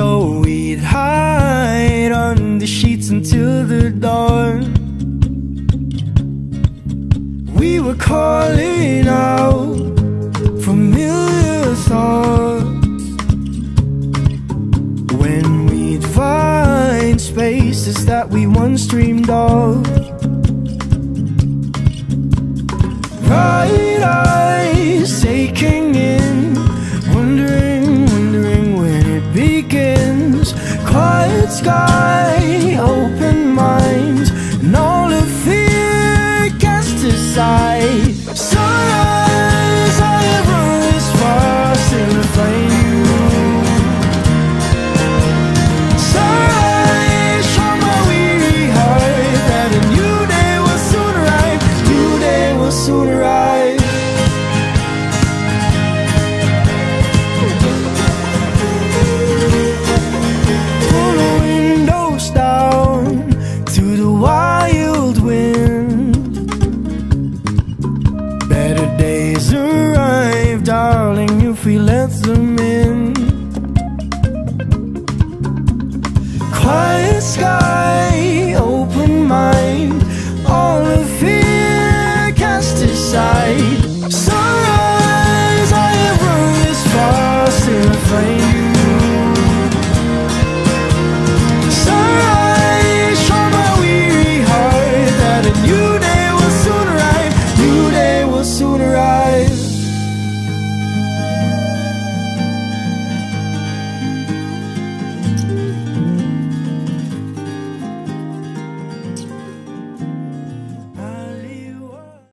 So we'd hide under sheets until the dawn. We were calling out familiar thoughts. When we'd find spaces that we once dreamed of. Sky, open minds, and all the fear cast aside. Sunrise, I find. Sunrise, weary heart that a new day will soon arrive. New day will soon arrive. Sky,